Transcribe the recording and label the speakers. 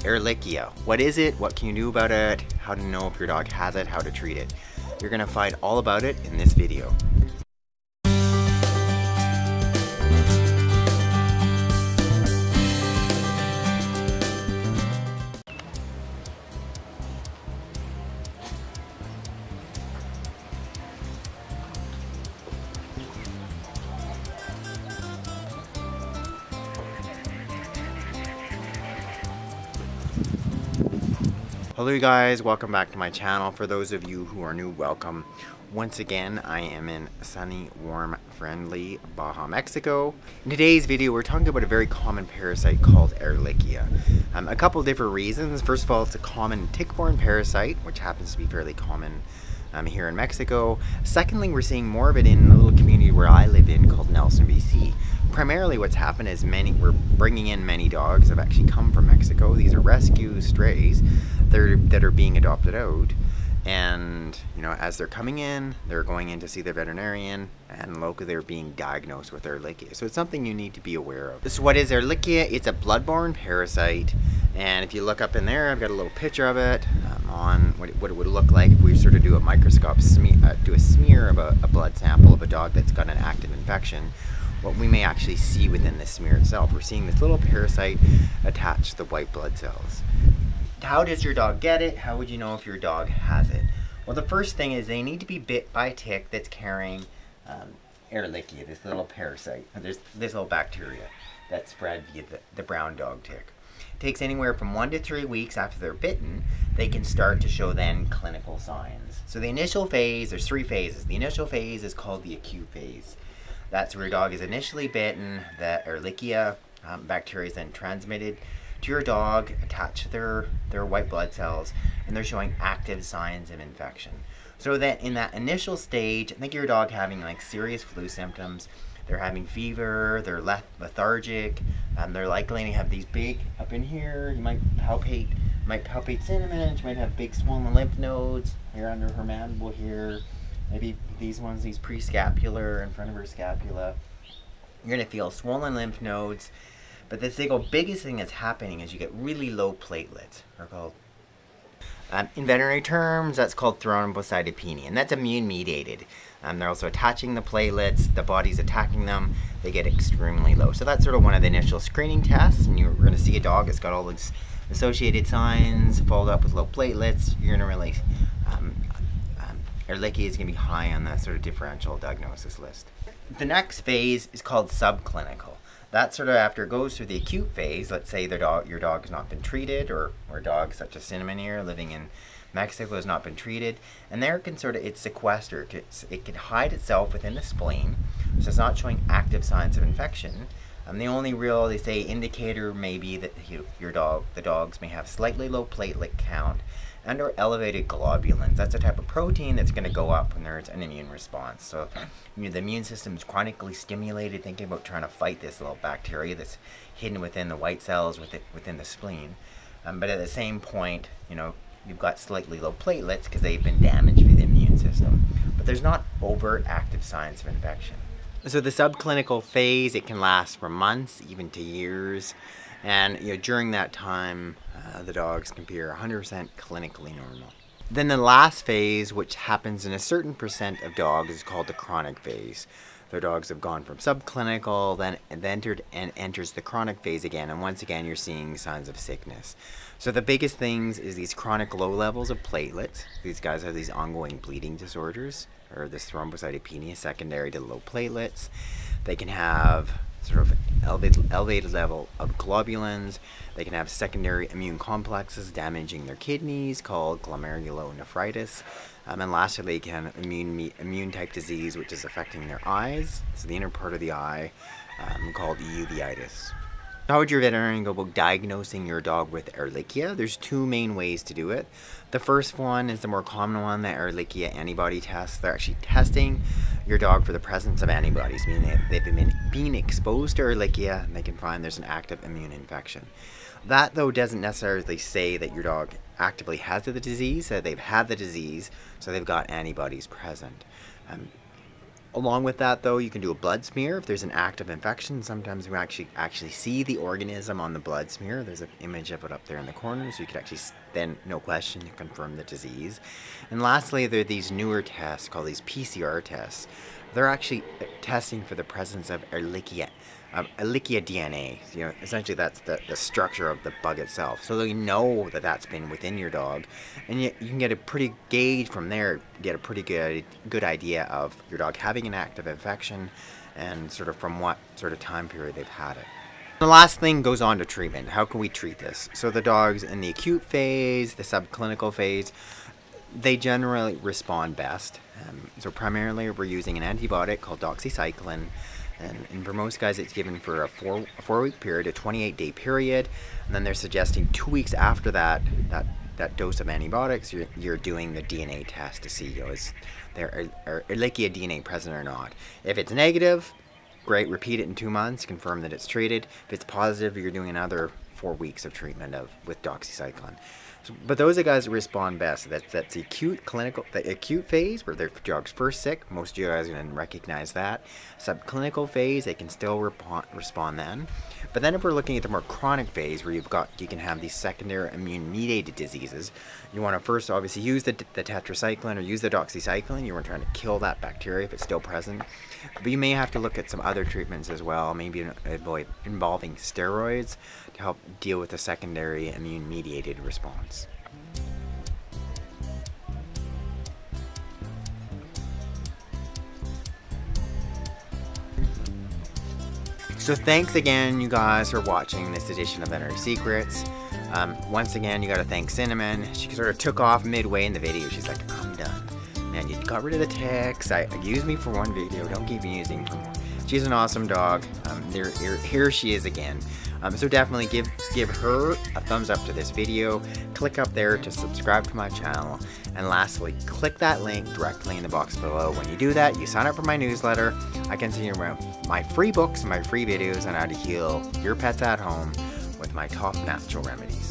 Speaker 1: Ehrlichia. What is it? What can you do about it? How to know if your dog has it? How to treat it? You're gonna find all about it in this video. Hello you guys, welcome back to my channel. For those of you who are new, welcome. Once again, I am in sunny, warm, friendly Baja, Mexico. In today's video, we're talking about a very common parasite called Ehrlichia. Um, a couple different reasons. First of all, it's a common tick-borne parasite, which happens to be fairly common um, here in Mexico. Secondly, we're seeing more of it in a little community where I live in called Nelson, BC. Primarily what's happened is many, we're bringing in many dogs that have actually come from Mexico. These are rescue strays that are, that are being adopted out. And, you know, as they're coming in, they're going in to see their veterinarian, and locally they're being diagnosed with Ehrlichia. So it's something you need to be aware of. So what is Ehrlichia? It's a blood-borne parasite, and if you look up in there, I've got a little picture of it um, on what it, what it, would look like if we sort of do a microscope smear, uh, do a smear of a, a blood sample of a dog that's got an active infection what we may actually see within the smear itself. We're seeing this little parasite attach the white blood cells. How does your dog get it? How would you know if your dog has it? Well, the first thing is they need to be bit by a tick that's carrying um, Ehrlichia, this little parasite. There's this little bacteria that's spread via the, the brown dog tick. It takes anywhere from one to three weeks after they're bitten, they can start to show then clinical signs. So the initial phase, there's three phases. The initial phase is called the acute phase. That's where your dog is initially bitten, the Ehrlichia um, bacteria is then transmitted to your dog, attached to their, their white blood cells, and they're showing active signs of infection. So that in that initial stage, think your dog having like serious flu symptoms, they're having fever, they're lethargic, um, they're likely to have these big, up in here, you might palpate, might palpate cinnamon, you might have big swollen lymph nodes here under her mandible here, maybe these ones, these pre-scapular in front of her scapula. You're going to feel swollen lymph nodes. But the single biggest thing that's happening is you get really low platelets. They're called, um, in veterinary terms, that's called thrombocytopenia, and that's immune mediated. Um, they're also attaching the platelets, the body's attacking them, they get extremely low. So that's sort of one of the initial screening tests, and you're going to see a dog that's got all these associated signs, followed up with low platelets. You're going to really um, Ehrlichia is going to be high on the sort of differential diagnosis list. The next phase is called subclinical. That's sort of after it goes through the acute phase. Let's say the dog, your dog has not been treated, or or a dog such as cinnamon here living in Mexico has not been treated, and there can sort of it's sequestered. It can hide itself within the spleen, so it's not showing active signs of infection. Um, the only real, they say, indicator may be that you, your dog, the dogs may have slightly low platelet count and or elevated globulins. That's a type of protein that's going to go up when there's an immune response. So you know, the immune system is chronically stimulated, thinking about trying to fight this little bacteria that's hidden within the white cells within, within the spleen. Um, but at the same point, you know, you've got slightly low platelets because they've been damaged by the immune system. But there's not overt active signs of infection. So the subclinical phase, it can last for months, even to years. And you know, during that time, uh, the dogs can appear 100% clinically normal. Then the last phase, which happens in a certain percent of dogs, is called the chronic phase. Their dogs have gone from subclinical, then entered and enters the chronic phase again, and once again you're seeing signs of sickness. So the biggest things is these chronic low levels of platelets. These guys have these ongoing bleeding disorders, or this thrombocytopenia secondary to low platelets. They can have sort of elevated, elevated level of globulins. They can have secondary immune complexes damaging their kidneys called glomerulonephritis. Um, and lastly, they can have immune, immune type disease, which is affecting their eyes. So the inner part of the eye um, called uveitis. How would your veterinarian go about diagnosing your dog with Ehrlichia? There's two main ways to do it. The first one is the more common one, the Ehrlichia antibody test. They're actually testing your dog for the presence of antibodies, meaning they've been being exposed to Ehrlichia and they can find there's an active immune infection. That, though, doesn't necessarily say that your dog actively has the disease, that they've had the disease, so they've got antibodies present. Um, Along with that though, you can do a blood smear if there's an active infection. Sometimes we actually actually see the organism on the blood smear. There's an image of it up there in the corner, so you could actually then, no question, confirm the disease. And lastly, there are these newer tests called these PCR tests. They're actually uh, testing for the presence of Ehrlichia um, Ehrlichia DNA. You know, essentially that's the, the structure of the bug itself. So you know that that's been within your dog, and you, you can get a pretty gauge from there, get a pretty good good idea of your dog having an active infection, and sort of from what sort of time period they've had it. The last thing goes on to treatment. How can we treat this? So the dogs in the acute phase, the subclinical phase, they generally respond best. Um, so primarily we're using an antibiotic called doxycycline and, and, for most guys, it's given for a four, a four week period, a 28 day period. And then they're suggesting two weeks after that, that, that dose of antibiotics, you're, you're doing the DNA test to see, you know, is there are, Ehrlichia DNA present or not. If it's negative, great, repeat it in two months, confirm that it's treated. If it's positive, you're doing another four weeks of treatment of with doxycycline. But those are guys that respond best. That's that's the acute clinical, the acute phase where their dog's first sick. Most of you guys are to recognize that. Subclinical phase, they can still respond respond then. But then if we're looking at the more chronic phase where you've got, you can have these secondary immune-mediated diseases, you want to first obviously use the, the tetracycline or use the doxycycline. You want trying to kill that bacteria if it's still present. But you may have to look at some other treatments as well, maybe involving steroids to help deal with the secondary immune-mediated response. So thanks again, you guys, for watching this edition of Veterinary Secrets. Um, once again, you gotta thank Cinnamon. She sort of took off midway in the video. She's like, I'm done. Man, you got rid of the ticks. I use me for one video. Don't keep using more. She's an awesome dog. Um, there, here, here she is again. Um, so definitely give give her a thumbs up to this video. Click up there to subscribe to my channel. And lastly, click that link directly in the box below. When you do that, you sign up for my newsletter. I you my free books and my free videos on how to heal your pets at home with my top natural remedies.